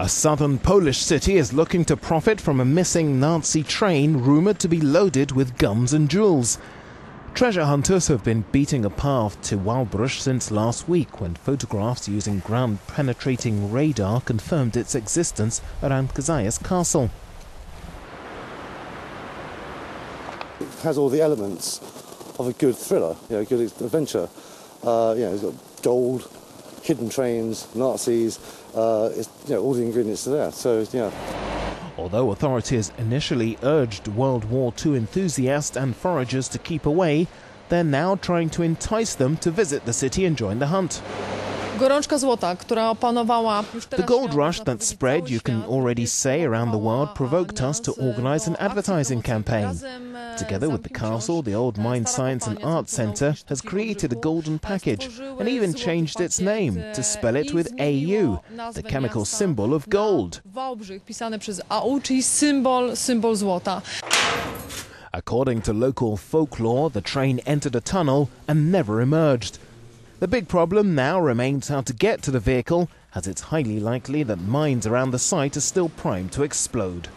A southern Polish city is looking to profit from a missing Nazi train rumoured to be loaded with guns and jewels. Treasure hunters have been beating a path to Wałbrzych since last week when photographs using ground penetrating radar confirmed its existence around Książ castle. It has all the elements of a good thriller, you know, a good adventure. Uh, you know, it's got gold, hidden trains, Nazis, uh, it's, you know, all the ingredients are there. So, yeah. Although authorities initially urged World War II enthusiasts and foragers to keep away, they're now trying to entice them to visit the city and join the hunt. The gold rush that spread, you can already say, around the world provoked us to organize an advertising campaign. Together with the castle, the Old Mine Science and Art Centre has created a golden package and even changed its name to spell it with AU, the chemical symbol of gold. According to local folklore, the train entered a tunnel and never emerged. The big problem now remains how to get to the vehicle, as it's highly likely that mines around the site are still primed to explode.